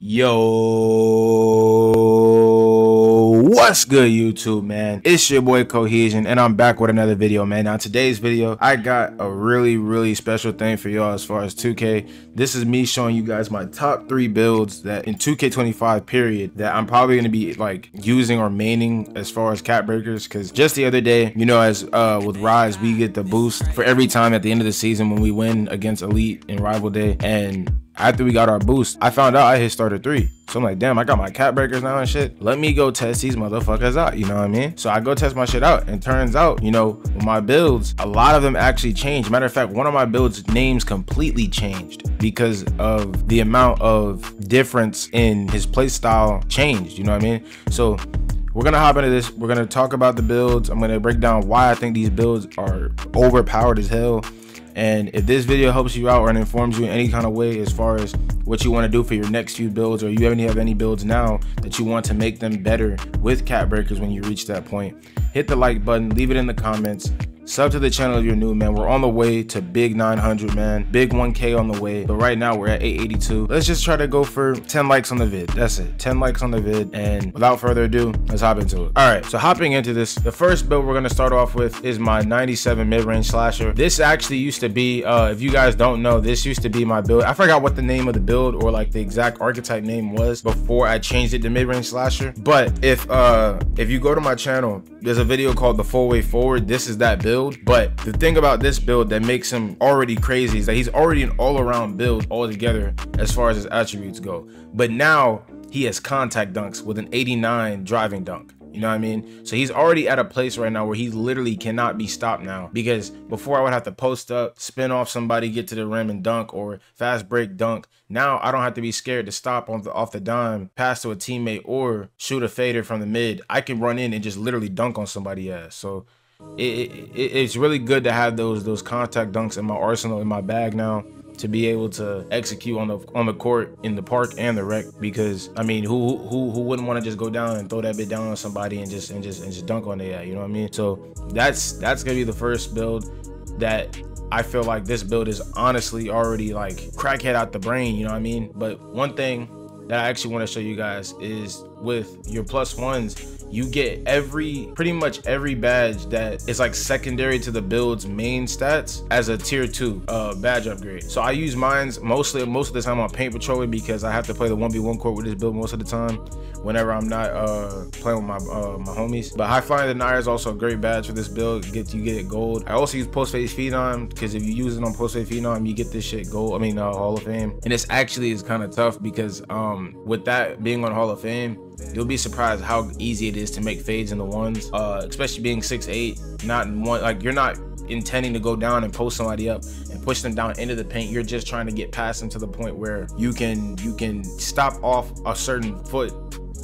Yo, what's good YouTube, man? It's your boy CoHeZion and I'm back with another video, man. Now today's video, I got a really, really special thing for y'all as far as 2K. This is me showing you guys my top three builds that in 2K25 period that I'm probably going to be like using or maining as far as cap breakers. Cause just the other day, you know, as uh, with Rise, we get the boost for every time at the end of the season when we win against Elite in Rival Day. And after we got our boost, I found out I hit starter three. So I'm like, damn, I got my cap breakers now and shit. Let me go test these motherfuckers out. You know what I mean? So I go test my shit out. And turns out, you know, my builds, a lot of them actually changed. Matter of fact, one of my builds names completely changed because of the amount of difference in his playstyle changed. You know what I mean? So we're gonna hop into this. We're gonna talk about the builds. I'm gonna break down why I think these builds are overpowered as hell and if this video helps you out or informs you in any kind of way as far as what you want to do for your next few builds, or you have any have any builds now that you want to make them better with cap breakers when you reach that point, hit the like button, leave it in the comments. Sub to the channel if you're new, man. We're on the way to big 900, man. Big 1K on the way. But right now we're at 882. Let's just try to go for 10 likes on the vid. That's it. 10 likes on the vid. And without further ado, let's hop into it. All right, so hopping into this, the first build we're gonna start off with is my 97 mid-range slasher. This actually used to be, uh, if you guys don't know, this used to be my build. I forgot what the name of the build or like the exact archetype name was before I changed it to mid-range slasher. But if uh if you go to my channel, there's a video called the full way forward. This is that build build. But the thing about this build that makes him already crazy is that he's already an all-around build altogether as far as his attributes go. But now he has contact dunks with an 89 driving dunk. You know what I mean? So he's already at a place right now where he literally cannot be stopped now. Because before I would have to post up, spin off somebody, get to the rim and dunk, or fast break dunk. Now I don't have to be scared to stop on the off the dime, pass to a teammate, or shoot a fader from the mid. I can run in and just literally dunk on somebody ass. So it, it, it's really good to have those those contact dunks in my arsenal in my bag now to be able to execute on the on the court in the park and the rec because I mean who who who wouldn't want to just go down and throw that bit down on somebody and just and just and just dunk on it you know what I mean? So that's that's gonna be the first build that I feel like this build is honestly already like crackhead out the brain you know what I mean? But one thing that I actually want to show you guys is with your plus ones you get every pretty much every badge that is like secondary to the build's main stats as a tier two uh, badge upgrade. So I use mines mostly most of the time on paint patrol because I have to play the 1v1 court with this build most of the time whenever I'm not uh, playing with my uh, my homies. But high flying denier is also a great badge for this build. You get you get it gold. I also use post fade phenom because if you use it on post fade phenom, you get this shit gold. I mean uh, Hall of Fame. And this actually is kind of tough because um, with that being on Hall of Fame, You'll be surprised how easy it is to make fades in the ones, uh, especially being six eight. Not one like you're not intending to go down and post somebody up and push them down into the paint. You're just trying to get past them to the point where you can you can stop off a certain foot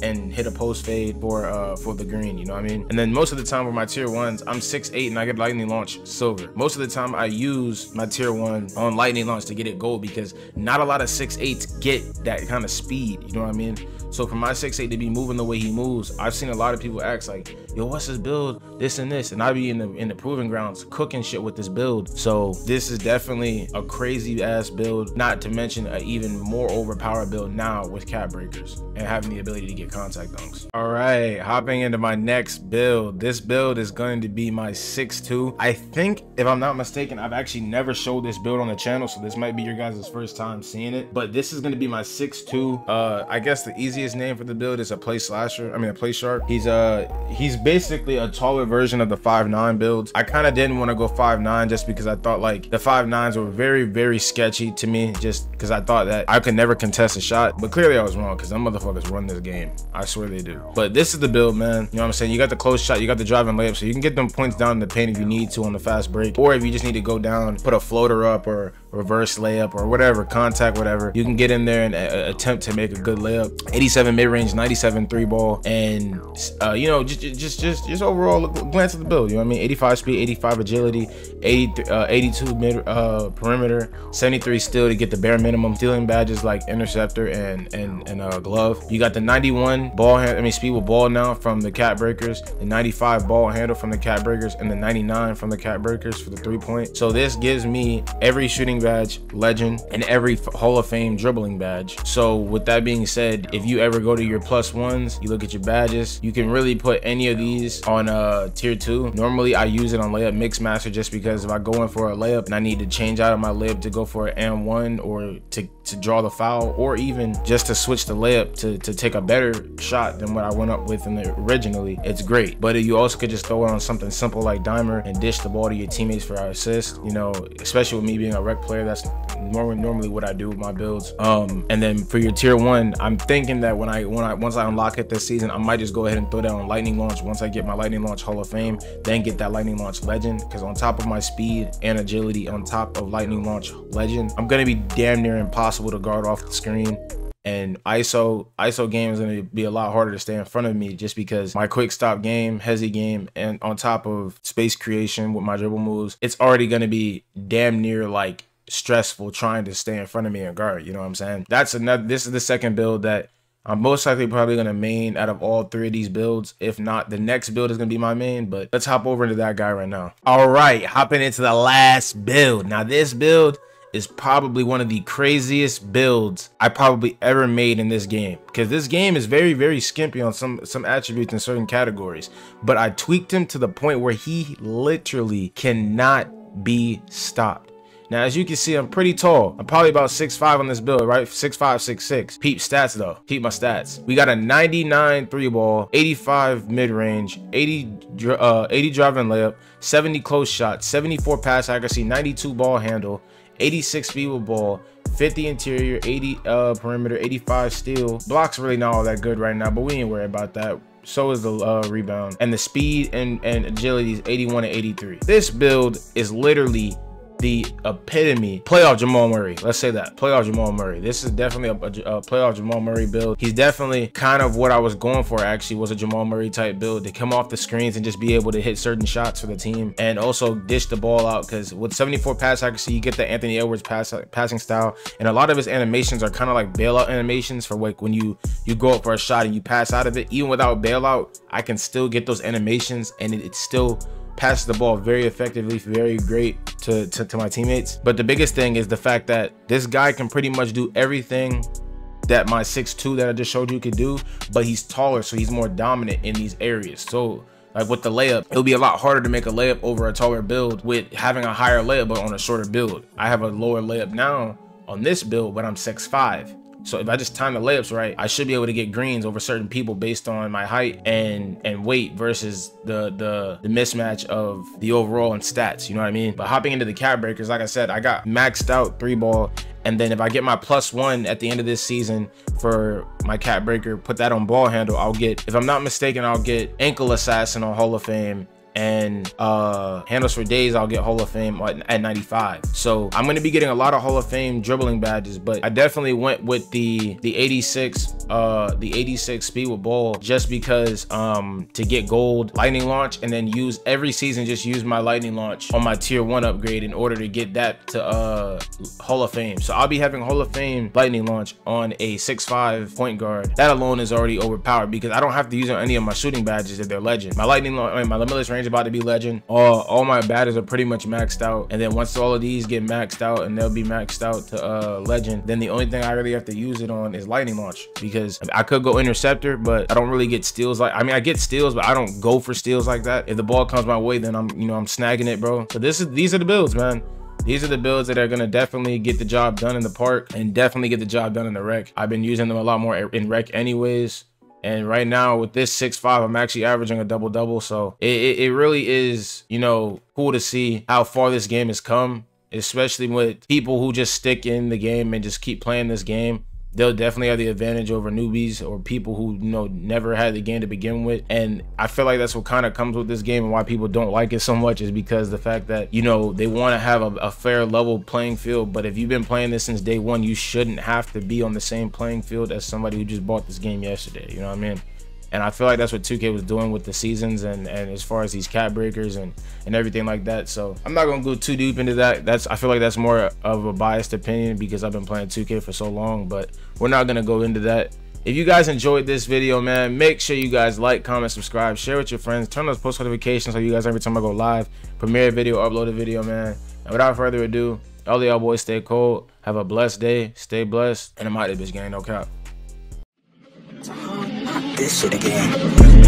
and hit a post fade for uh for the green you know what i mean and then most of the time with my tier ones i'm six eight and i get lightning launch silver most of the time i use my tier one on lightning launch to get it gold because not a lot of six eights get that kind of speed you know what i mean so for my six eight to be moving the way he moves i've seen a lot of people ask like yo what's his build this and this and i be in the in the proving grounds cooking shit with this build so this is definitely a crazy ass build not to mention an even more overpowered build now with cap breakers and having the ability to get contact dunks. All right, hopping into my next build. This build is going to be my 6'2". I think, if I'm not mistaken, I've actually never showed this build on the channel, so this might be your guys' first time seeing it. But this is going to be my 6'2". Uh, I guess the easiest name for the build is a play slasher. I mean, a play shark. He's uh he's basically a taller version of the five nine builds. I kind of didn't want to go five nine just because I thought like the 5'9s were very, very sketchy to me just because I thought that I could never contest a shot. But clearly I was wrong because them motherfuckers run this game. I swear they do. But this is the build, man. You know what I'm saying? You got the close shot, you got the driving layup, so you can get them points down in the paint if you need to on the fast break. Or if you just need to go down, put a floater up or reverse layup or whatever, contact, whatever. You can get in there and uh, attempt to make a good layup. 87 mid-range, 97 three ball, and uh, you know, just just just just overall glance at the build. You know what I mean? 85 speed, 85 agility, 80, uh, 82 mid uh, perimeter, 73 steal to get the bare minimum. Stealing badges like interceptor and and and uh, glove. You got the 91 ball hand, I mean speed with ball now from the Cap breakers, the 95 ball handle from the Cap breakers, and the 99 from the Cap breakers for the three point. So this gives me every shooting badge, legend, and every Hall of Fame dribbling badge. So with that being said, if you ever go to your plus ones, you look at your badges, you can really put any of these on uh, tier two. Normally I use it on layup mix master just because if I go in for a layup and I need to change out of my layup to go for an M one or to, to draw the foul or even just to switch the layup to, to take a better shot than what I went up with in the originally, it's great. But you also could just throw it on something simple like Dimer and dish the ball to your teammates for our assist, you know, especially with me being a rec player, that's normally normally what I do with my builds. Um, and then for your tier one, I'm thinking that when I when I once I unlock it this season, I might just go ahead and throw that on lightning launch once I get my lightning launch Hall of Fame, then get that lightning launch legend. Because on top of my speed and agility, on top of lightning launch legend, I'm gonna be damn near impossible to guard off the screen and ISO ISO game is going to be a lot harder to stay in front of me just because my quick stop game, hezzy game, and on top of space creation with my dribble moves, it's already going to be damn near like stressful trying to stay in front of me and guard. You know what I'm saying? That's another. This is the second build that I'm most likely probably gonna main out of all three of these builds. If not, the next build is gonna be my main. But let's hop over into that guy right now. All right, hopping into the last build. Now this build is probably one of the craziest builds I probably ever made in this game because this game is very very skimpy on some some attributes in certain categories but I tweaked him to the point where he literally cannot be stopped now, as you can see, I'm pretty tall. I'm probably about 6'5 on this build, right? 6'5, 6'6. Peep stats, though. Peep my stats. We got a 99 three ball, 85 mid-range, 80, uh, 80 driving layup, 70 close shot, 74 pass accuracy, 92 ball handle, 86 speed with ball, 50 interior, 80 uh, perimeter, 85 steal. Blocks really not all that good right now, but we ain't worry about that. So is the uh, rebound. And the speed and, and agility is 81 and 83 this build is literally the epitome playoff Jamal Murray. Let's say that playoff Jamal Murray. This is definitely a, a, a, playoff Jamal Murray build. He's definitely kind of what I was going for. Actually, was a Jamal Murray type build to come off the screens and just be able to hit certain shots for the team and also dish the ball out. Because with 74 pass accuracy, you get the Anthony Edwards pass passing style, and a lot of his animations are kind of like bailout animations for like when you you go up for a shot and you pass out of it. Even without bailout, I can still get those animations, and it, it's still passes the ball very effectively, very great to, to, to my teammates. But the biggest thing is the fact that this guy can pretty much do everything that my 6'2 that I just showed you could do, but he's taller, so he's more dominant in these areas. So like with the layup, it'll be a lot harder to make a layup over a taller build with having a higher layup but on a shorter build. I have a lower layup now on this build, but I'm 6'5. So if I just time the layups right, I should be able to get greens over certain people based on my height and and weight versus the the the mismatch of the overall and stats. You know what I mean? But hopping into the cap breakers, like I said, I got maxed out three ball. And then if I get my plus one at the end of this season for my cap breaker, put that on ball handle, I'll get, if I'm not mistaken, I'll get ankle assassin on Hall of Fame and uh handles for days i'll get hall of fame at 95 so i'm to be getting a lot of hall of fame dribbling badges but i definitely went with the the 86 uh the 86 speed with ball just because um to get gold lightning launch and then use every season just use my lightning launch on my tier one upgrade in order to get that to uh hall of fame. So i'll be having hall of fame lightning launch on a 6'5 point guard. That alone is already overpowered because i don't have to use any of my shooting badges if they're legend. My lightning launch my limitless range about to be legend. All, all my batters are pretty much maxed out. And then once all of these get maxed out and they'll be maxed out to uh, legend, then the only thing I really have to use it on is lightning launch because I could go interceptor, but I don't really get steals like, I mean, I get steals, but I don't go for steals like that. If the ball comes my way, then I'm, you know, I'm snagging it, bro. So this is, these are the builds, man. These are the builds that are going to definitely get the job done in the park and definitely get the job done in the rec. I've been using them a lot more in rec anyways. And right now with this six five, I'm actually averaging a double double. So it, it, it really is, you know, cool to see how far this game has come, especially with people who just stick in the game and just keep playing this game they'll definitely have the advantage over newbies or people who you know never had the game to begin with. And i feel like that's what kind of comes with this game and why people don't like it so much is because the fact that you know they want to have a, a, fair level playing field. But if you've been playing this since day one you shouldn't have to be on the same playing field as somebody who just bought this game yesterday. You know what i mean and I feel like that's what 2K was doing with the seasons and, and as far as these cap breakers and, and everything like that. So I'm not gonna go too deep into that. That's I feel like that's more of a biased opinion because I've been playing 2K for so long, but we're not gonna go into that. If you guys enjoyed this video, man, make sure you guys like, comment, subscribe, share with your friends, turn those post notifications so you guys every time I go live, premiere a video, upload a video, man. And without further ado, All y'all boys stay cold. Have a blessed day. Stay blessed. And I'm out of this game, no cap. This shit again.